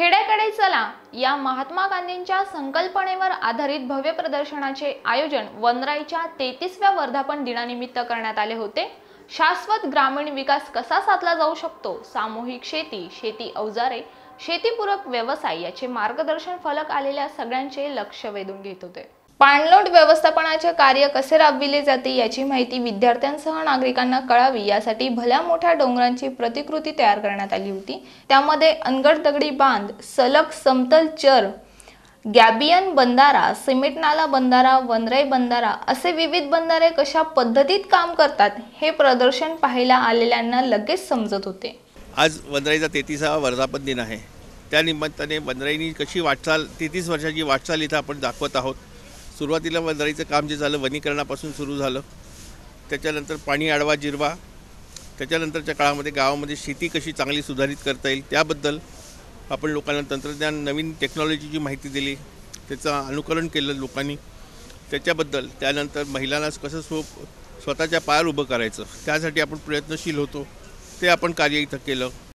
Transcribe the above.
खेड्याकडे चला. या महात्मा गांधींच्या संकल्पनेवर आधारित भव्य प्रदर्शनाचे आयोजन वनराईच्या तेहतीसव्या वर्धापन दिनानिमित्त करण्यात आले होते. शाश्वत ग्रामीण विकास कसा साधला जाऊ शकतो? सामूहिक शेती शेती अवजारे शेतीपूरक व्यवसाय याचे मार्गदर्शन फलक आलेल्या सगळ्यांचे लक्ष वेधून घेत होते. पाणलोट व्यवस्थापनाचे कार्य कसे राबविले जाते याची माहिती विद्यार्थ्यांसह नागरिकांना कळावी यासाठी भल्या मोठ्या डोंगरांची प्रतिकृती तयार करण्यात आली होती. त्यामध्ये अनगड दगडी बांध सलग समतल चर गॅबियन बंधारा सिमेंट नाला बंधारा वनराई बंधारा असे विविध बंधारे कशा पद्धतीत काम करतात हे प्रदर्शन पाहायला आलेल्यांना लगेच समजत होते. आज वनराईचा तेहतीसावा वर्धापन दिन आहे. त्या निमित्ताने वनराईनी कशी वाटचाल तेहतीस वर्षाची वाटचाल इथं आपण दाखवत आहोत. सुरुवातीला वनराईचं काम जे झालं वनीकरणापासून सुरू झालं. त्याच्यानंतर पाणी आडवा जिरवा. त्याच्यानंतरच्या काळामध्ये गावामध्ये शेती कशी चांगली सुधारित करता येईल त्याबद्दल आपण लोकांना तंत्रज्ञान नवीन टेक्नॉलॉजीची माहिती दिली. त्याचं अनुकरण केलं लोकांनी. त्याच्याबद्दल त्यानंतर महिलांना कसं स्व स्वतःच्या पायावर उभं करायचं त्यासाठी आपण प्रयत्नशील होतो. ते आपण कार्य इथं केलं.